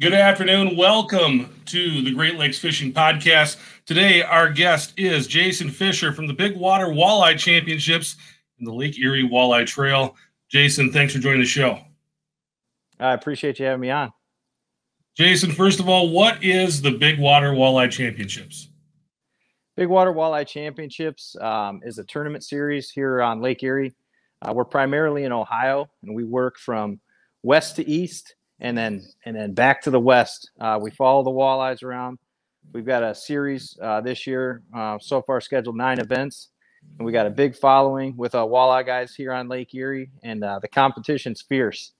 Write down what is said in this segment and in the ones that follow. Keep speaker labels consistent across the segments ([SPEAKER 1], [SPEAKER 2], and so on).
[SPEAKER 1] Good afternoon. Welcome to the Great Lakes Fishing Podcast. Today, our guest is Jason Fisher from the Big Water Walleye Championships and the Lake Erie Walleye Trail. Jason, thanks for joining the show.
[SPEAKER 2] I appreciate you having me on.
[SPEAKER 1] Jason, first of all, what is the Big Water Walleye Championships?
[SPEAKER 2] Big Water Walleye Championships um, is a tournament series here on Lake Erie. Uh, we're primarily in Ohio, and we work from west to east and then and then back to the west. Uh, we follow the walleyes around. We've got a series uh, this year, uh, so far scheduled nine events, and we got a big following with uh, walleye guys here on Lake Erie, and uh, the competition's fierce.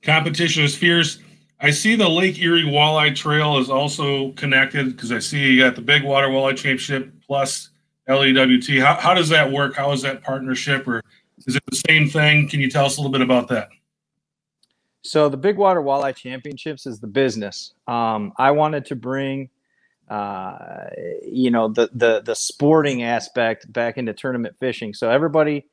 [SPEAKER 1] Competition is fierce. I see the Lake Erie Walleye Trail is also connected because I see you got the Big Water Walleye Championship plus LEWT. How, how does that work? How is that partnership, or is it the same thing? Can you tell us a little bit about that?
[SPEAKER 2] So the Big Water Walleye Championships is the business. Um, I wanted to bring, uh, you know, the the the sporting aspect back into tournament fishing. So everybody,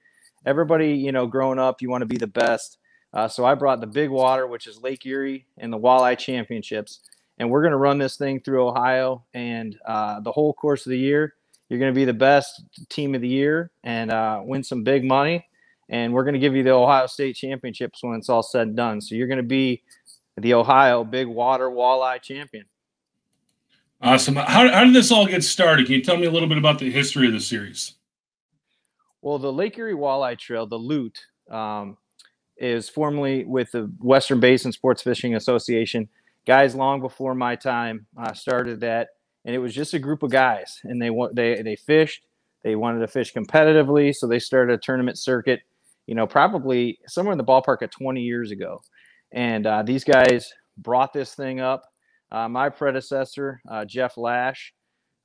[SPEAKER 2] everybody, you know, growing up, you want to be the best. Uh, so I brought the Big Water, which is Lake Erie, and the Walleye Championships, and we're going to run this thing through Ohio. And uh, the whole course of the year, you're going to be the best team of the year and uh, win some big money and we're going to give you the Ohio State championships when it's all said and done. So you're going to be the Ohio Big Water Walleye champion.
[SPEAKER 1] Awesome. How, how did this all get started? Can you tell me a little bit about the history of the series?
[SPEAKER 2] Well, the Lake Erie Walleye Trail, the LEWT, um, is formerly with the Western Basin Sports Fishing Association. Guys, long before my time, uh, started that, and it was just a group of guys, and they they they fished. They wanted to fish competitively, so they started a tournament circuit you know, probably somewhere in the ballpark of 20 years ago. And uh, these guys brought this thing up. Uh, my predecessor, uh, Jeff Lash,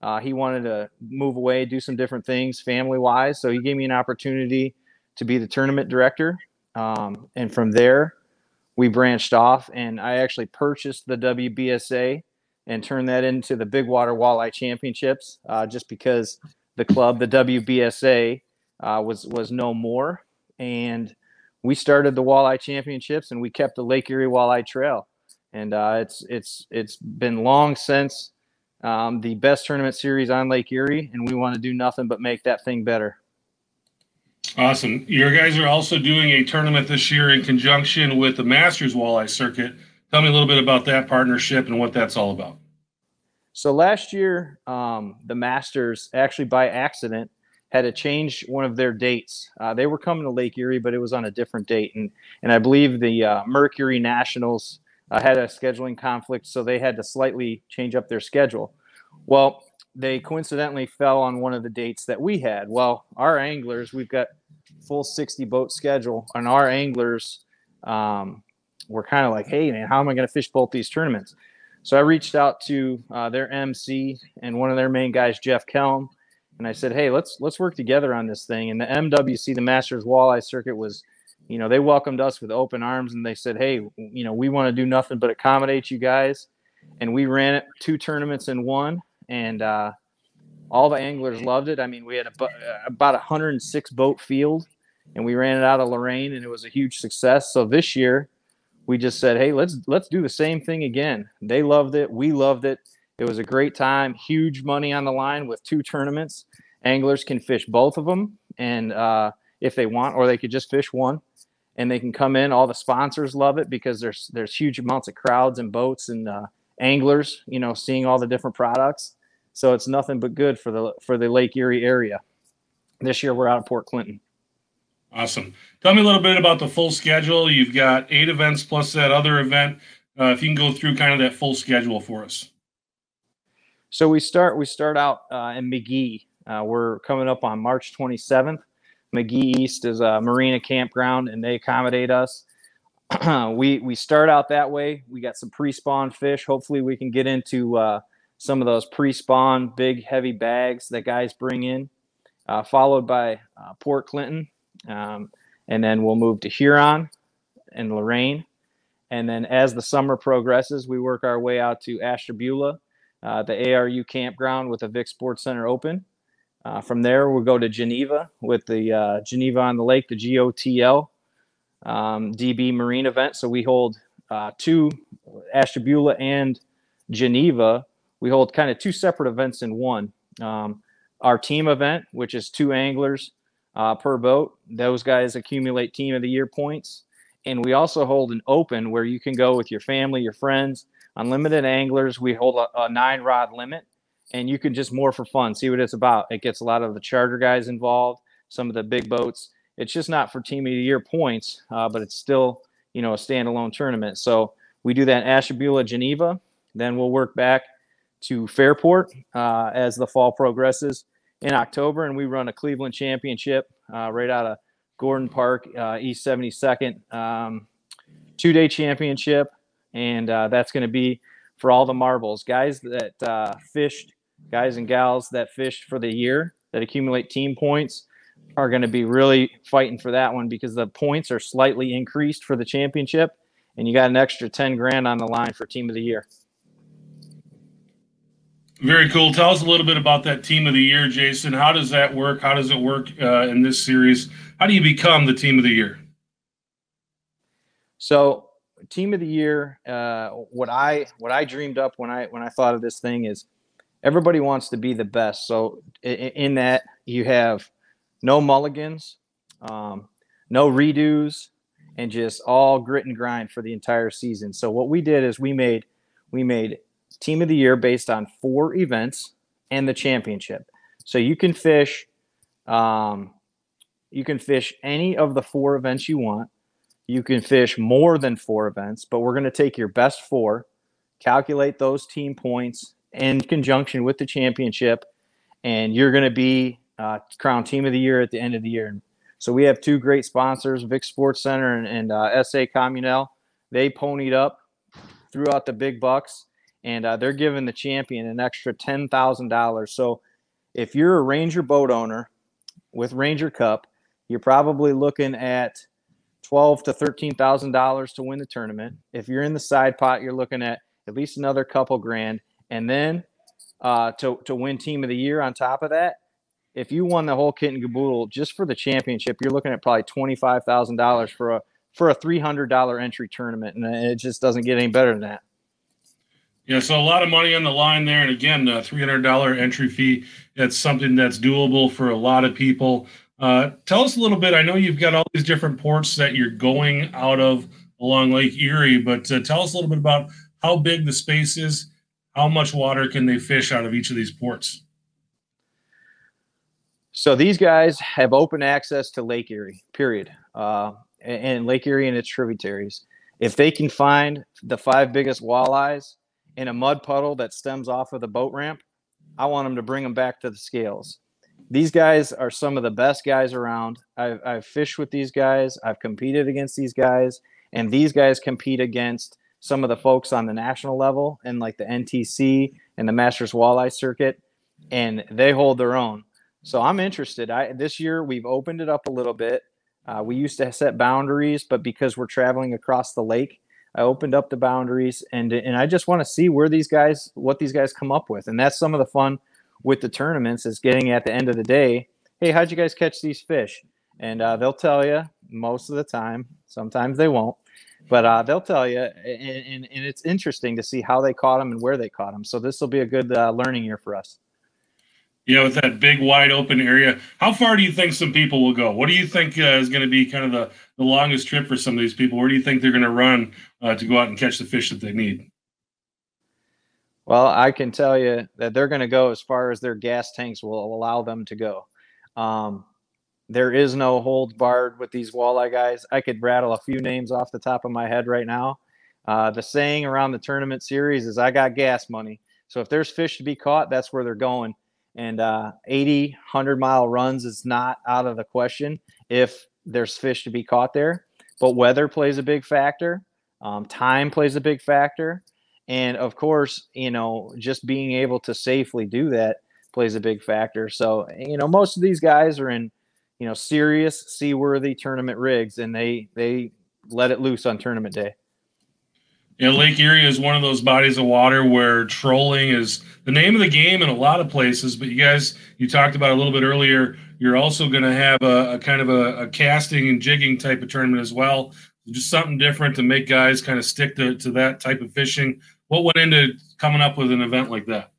[SPEAKER 2] uh, he wanted to move away, do some different things family wise. So he gave me an opportunity to be the tournament director. Um, and from there, we branched off, and I actually purchased the WBSA and turned that into the Big Water Walleye Championships, uh, just because the club, the WBSA, uh, was was no more and we started the walleye championships and we kept the Lake Erie Walleye Trail. And uh, it's it's it's been long since um, the best tournament series on Lake Erie, and we want to do nothing but make that thing better.
[SPEAKER 1] Awesome. Your guys are also doing a tournament this year in conjunction with the Masters Walleye Circuit. Tell me a little bit about that partnership and what that's all about.
[SPEAKER 2] So last year, um, the Masters actually by accident had to change one of their dates. Uh, they were coming to Lake Erie, but it was on a different date, and and I believe the uh, Mercury Nationals uh, had a scheduling conflict, so they had to slightly change up their schedule. Well, they coincidentally fell on one of the dates that we had. Well, our anglers, we've got full 60 boat schedule, and our anglers um, were kind of like, hey man, how am I going to fish both these tournaments? So I reached out to uh, their MC and one of their main guys, Jeff Kelm and I said, "Hey, let's let's work together on this thing." And the MWC, the Masters Walleye Circuit, was, you know, they welcomed us with open arms, and they said, "Hey, you know, we want to do nothing but accommodate you guys." And we ran it two tournaments in one, and uh, all the anglers loved it. I mean, we had a, about 106 boat field, and we ran it out of Lorain, and it was a huge success. So this year, we just said, "Hey, let's let's do the same thing again." They loved it, we loved it it was a great time, huge money on the line with two tournaments. Anglers can fish both of them, and uh, if they want, or they could just fish one, and they can come in. All the sponsors love it because there's there's huge amounts of crowds and boats and uh, anglers, you know, seeing all the different products. So it's nothing but good for the for the Lake Erie area. This year we're out of Port Clinton.
[SPEAKER 1] Awesome. Tell me a little bit about the full schedule. You've got eight events plus that other event. Uh, if you can go through kind of that full schedule for us.
[SPEAKER 2] So we start we start out uh, in McGee. Uh, we're coming up on March 27th. McGee East is a marina campground, and they accommodate us. we we start out that way. We got some pre-spawn fish. Hopefully, we can get into uh, some of those pre-spawn big heavy bags that guys bring in. Uh, followed by uh, Port Clinton, um, and then we'll move to Huron and Lorain. And then as the summer progresses, we work our way out to Ashtabula uh, the ARU campground with the Vic Sports Center open. Uh, from there, we'll go to Geneva with the uh, Geneva on the Lake, the GOTL um, DB Marine event. So we hold uh, two, Ashtabula and Geneva. We hold kind of two separate events in one. Um, our team event, which is two anglers uh, per boat, those guys accumulate team of the year points. And we also hold an open where you can go with your family, your friends, unlimited anglers. We hold a, a nine rod limit and you can just more for fun, see what it's about. It gets a lot of the charter guys involved, some of the big boats. It's just not for team of the year points, uh, but it's still, you know, a standalone tournament. So we do that Ashtabula, Geneva. Then we'll work back to Fairport uh, as the fall progresses in October, and we run a Cleveland Championship uh, right out of Gordon Park, uh, East 72nd, um, two day championship, and uh, that's going to be for all the marbles. Guys that uh, fished, guys and gals that fished for the year that accumulate team points are going to be really fighting for that one because the points are slightly increased for the championship, and you got an extra 10 grand on the line for team of the year.
[SPEAKER 1] Very cool. Tell us a little bit about that team of the year, Jason. How does that work? How does it work uh, in this series? How do you become the team of the year?
[SPEAKER 2] So team of the year, uh, what I what I dreamed up when I when I thought of this thing is everybody wants to be the best. So in, in that you have no mulligans, um, no redos, and just all grit and grind for the entire season. So what we did is we made we made team of the year based on four events and the championship. So you can fish um, you can fish any of the four events you want you can fish more than four events, but we're going to take your best four, calculate those team points in conjunction with the championship, and you're going to be uh, crown team of the year at the end of the year. So we have two great sponsors, Vic Sports Center and, and uh, SA Communal. They ponied up, threw out the big bucks, and uh, they're giving the champion an extra ten thousand dollars. So if you're a Ranger boat owner with Ranger Cup, you're probably looking at twelve to thirteen thousand dollars to win the tournament. If you're in the side pot, you're looking at at least another couple grand, and then uh, to to win team of the year on top of that. If you won the whole kit and caboodle just for the championship, you're looking at probably twenty five thousand dollars for a for a three hundred dollar entry tournament, and it just doesn't get any better than that.
[SPEAKER 1] Yeah, so a lot of money on the line there, and again, a three hundred dollar entry fee. That's something that's doable for a lot of people. Uh, tell us a little bit. I know you've got all these different ports that you're going out of along Lake Erie, but uh, tell us a little bit about how big the space is. How much water can they fish out of each of these ports?
[SPEAKER 2] So these guys have open access to Lake Erie, period, uh, and Lake Erie and its tributaries. If they can find the five biggest walleyes in a mud puddle that stems off of the boat ramp, I want them to bring them back to the scales these guys are some of the best guys around. I've, I've fished with these guys. I've competed against these guys, and these guys compete against some of the folks on the national level and like the NTC and the Masters Walleye Circuit, and they hold their own. So I'm interested. I this year we've opened it up a little bit. Uh, we used to set boundaries, but because we're traveling across the lake, I opened up the boundaries, and and I just want to see where these guys, what these guys come up with, and that's some of the fun with the tournaments is getting at the end of the day, hey, how'd you guys catch these fish? And uh, they'll tell you most of the time. Sometimes they won't, but uh, they'll tell you. And, and, and, it's interesting to see how they caught them and where they caught them. So this will be a good uh, learning year for us.
[SPEAKER 1] Yeah, with that big wide open area, how far do you think some people will go? What do you think uh, is going to be kind of the, the longest trip for some of these people? Where do you think they're going to run uh, to go out and catch the fish that they need?
[SPEAKER 2] Well, I can tell you that they're going to go as far as their gas tanks will allow them to go. Um, there is no hold barred with these walleye guys. I could rattle a few names off the top of my head right now. Uh, the saying around the tournament series is, I got gas money. So if there's fish to be caught, that's where they're going. And uh, 80, 100 mile runs is not out of the question if there's fish to be caught there. But weather plays a big factor, um, time plays a big factor. And of course, you know, just being able to safely do that plays a big factor. So, you know, most of these guys are in, you know, serious seaworthy tournament rigs and they they let it loose on tournament day.
[SPEAKER 1] Yeah, Lake Erie is one of those bodies of water where trolling is the name of the game in a lot of places. But you guys, you talked about a little bit earlier, you're also going to have a, a, kind of a, a, casting and jigging type of tournament as well. just something different to make guys kind of stick to, to that type of fishing. What went into coming up with an event like that?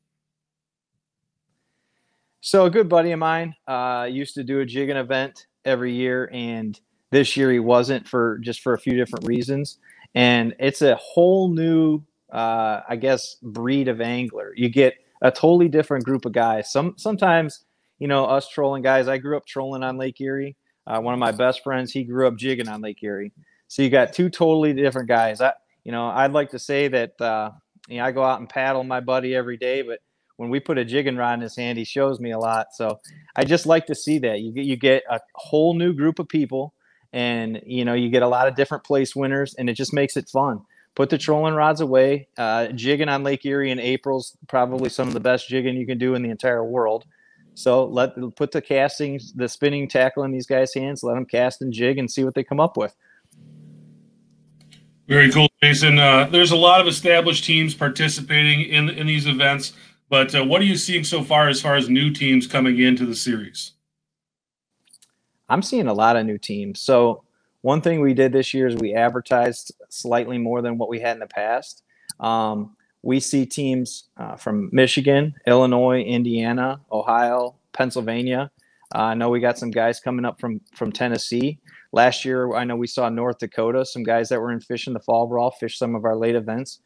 [SPEAKER 2] So a good buddy of mine uh, used to do a jigging event every year, and this year he wasn't for just for a few different reasons. And it's a whole new, uh, I guess, breed of angler. You get a totally different group of guys. Some sometimes, you know, us trolling guys. I grew up trolling on Lake Erie. Uh, one of my best friends, he grew up jigging on Lake Erie. So you got two totally different guys. I, you know, I'd like to say that uh, you know, I go out and paddle my buddy every day, but when we put a jigging rod in his hand, he shows me a lot. So I just like to see that you get you get a whole new group of people, and you know you get a lot of different place winners, and it just makes it fun. Put the trolling rods away. Uh, jigging on Lake Erie in April's probably some of the best jigging you can do in the entire world. So let put the casting, the spinning tackle in these guys' hands. Let them cast and jig and see what they come up with.
[SPEAKER 1] Very cool, Jason. Uh, there's a lot of established teams participating in in these events, but uh, what are you seeing so far as far as new teams coming into the series?
[SPEAKER 2] I'm seeing a lot of new teams. So one thing we did this year is we advertised slightly more than what we had in the past. Um, we see teams uh, from Michigan, Illinois, Indiana, Ohio, Pennsylvania. Uh, I know we got some guys coming up from from Tennessee. Last year, I know we saw North Dakota, some guys that were in fishing the fall brawl, fish some of our late events.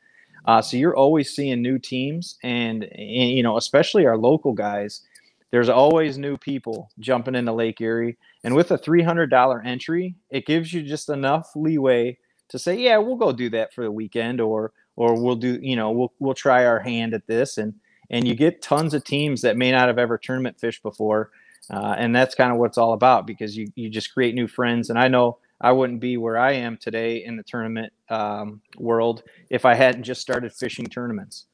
[SPEAKER 2] Uh, so you're always seeing new teams, and, and, you know, especially our local guys. There's always new people jumping into Lake Erie, and with a $300 entry, it gives you just enough leeway to say, yeah, we'll go do that for the weekend, or or we'll do, you know, we'll we'll try our hand at this, and and you get tons of teams that may not have ever tournament fished before uh, and that's kind of what it's all about because you, you just create new friends. And I know I wouldn't be where I am today in the tournament um, world if I hadn't just started fishing tournaments.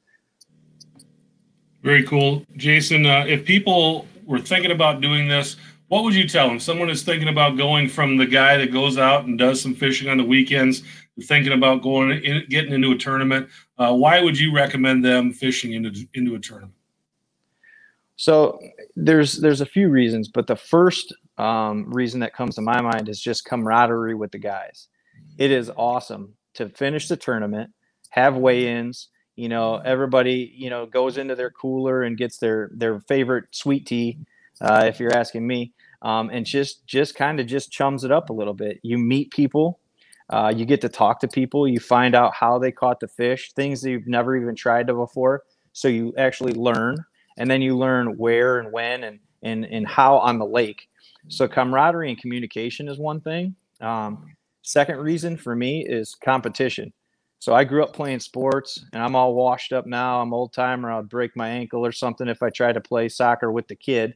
[SPEAKER 1] Very cool. Jason, uh, if people were thinking about doing this, what would you tell them? Someone is thinking about going from the guy that goes out and does some fishing on the weekends thinking about going in, getting into a tournament. Uh, why would you recommend them fishing into into a tournament?
[SPEAKER 2] So there's there's a few reasons, but the first um, reason that comes to my mind is just camaraderie with the guys. It is awesome to finish the tournament, have weigh-ins. You know, everybody you know goes into their cooler and gets their their favorite sweet tea, uh, if you're asking me, um, and just just kind of just chums it up a little bit. You meet people, uh, you get to talk to people, you find out how they caught the fish, things that you've never even tried to before. So you actually learn and then you learn where and when and and and how on the lake. So camaraderie and communication is one thing. Um, second reason for me is competition. So I grew up playing sports, and I'm all washed up now. I'm old timer. I'd break my ankle or something if I tried to play soccer with the kid.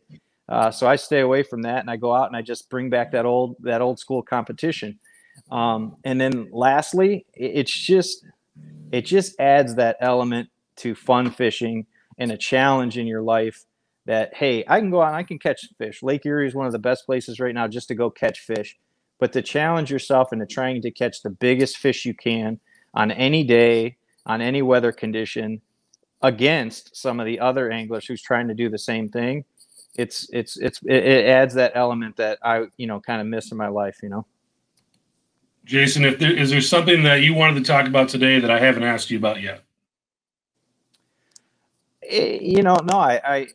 [SPEAKER 2] Uh, so I stay away from that, and I go out and I just bring back that old that old school competition. Um, and then lastly, it's just it just adds that element to fun fishing and a challenge in your life that hey i can go out and i can catch fish. Lake erie is one of the best places right now just to go catch fish. But to challenge yourself into trying to catch the biggest fish you can on any day on any weather condition against some of the other anglers who's trying to do the same thing it's it's it's it adds that element that i you know kind of miss in my life you know
[SPEAKER 1] jason if there is there something that you wanted to talk about today that i haven't asked you about yet
[SPEAKER 2] Eh, you know, no, I, I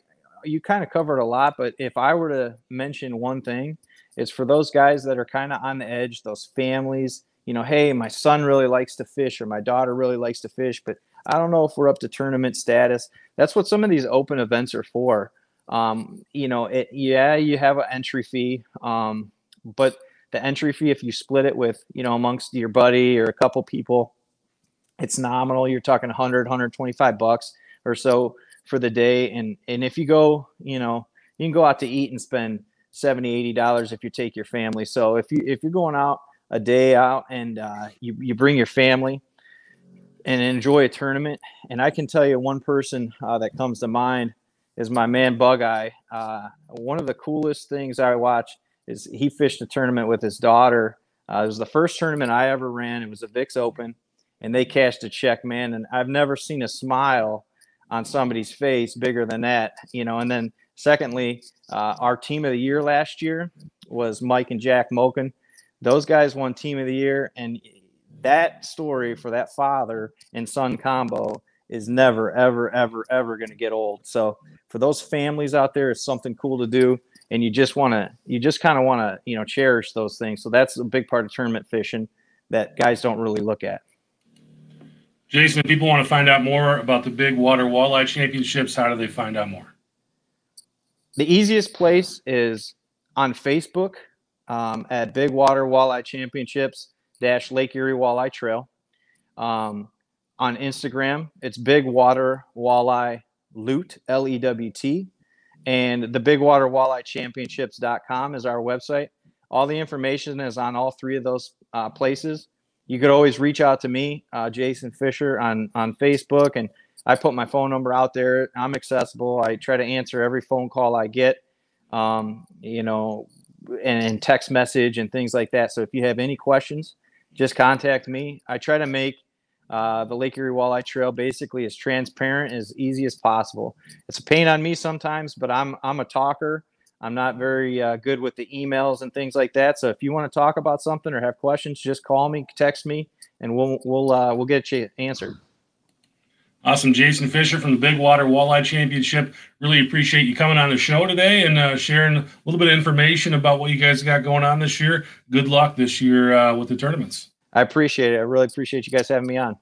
[SPEAKER 2] you kind of covered a lot, but if I were to mention one thing, it's for those guys that are kind of on the edge, those families, you know, hey, my son really likes to fish or my daughter really likes to fish, but I don't know if we're up to tournament status. That's what some of these open events are for. Um, you know, it, yeah, you have an entry fee, um, but the entry fee, if you split it with, you know, amongst your buddy or a couple people, it's nominal. You're talking 100, 125 bucks or so for the day. And and if you go, you know, you can go out to eat and spend 70 80 dollars if you take your family. So if you if you're going out a day out and uh, you you bring your family and enjoy a tournament, and I can tell you one person uh, that comes to mind is my man Bug Eye. Uh, one of the coolest things I watch is he fished a tournament with his daughter. Uh, it was the first tournament I ever ran. It was a VIX Open, and they cashed a check, man. And I've never seen a smile on somebody's face bigger than that, you know. And then secondly, uh, our team of the year last year was Mike and Jack Moken. Those guys won Team of the Year, and that story for that father and son combo is never, ever, ever, ever going to get old. So for those families out there, it's something cool to do, and you just want to, you just kind of want to, you know, cherish those things. So that's a big part of tournament fishing that guys don't really look at.
[SPEAKER 1] Jason, if people want to find out more about the Big Water Walleye Championships, how do they find out more?
[SPEAKER 2] The easiest place is on Facebook um, at Big Water Walleye Championships dash Lake Erie Walleye Trail. Um, on Instagram, it's Big Water Walleye Lewt, L E W T. And the Big Water Walleye Championships.com is our website. All the information is on all three of those uh, places. You could always reach out to me, uh, Jason Fisher, on, on Facebook. And I put my phone number out there. I'm accessible. I try to answer every phone call I get, um, you know, and, and text message and things like that. So if you have any questions, just contact me. I try to make uh, the Lake Erie Walleye Trail basically as transparent as easy as possible. It's a pain on me sometimes, but I'm I'm a talker. I'm not very uh, good with the emails and things like that. So if you want to talk about something or have questions, just call me, text me, and we'll we'll uh, we'll get you answered.
[SPEAKER 1] Awesome, Jason Fisher from the Big Water Walleye Championship. Really appreciate you coming on the show today and uh, sharing a little bit of information about what you guys got going on this year. Good luck this year uh, with the tournaments.
[SPEAKER 2] I appreciate it. I really appreciate you guys having me on.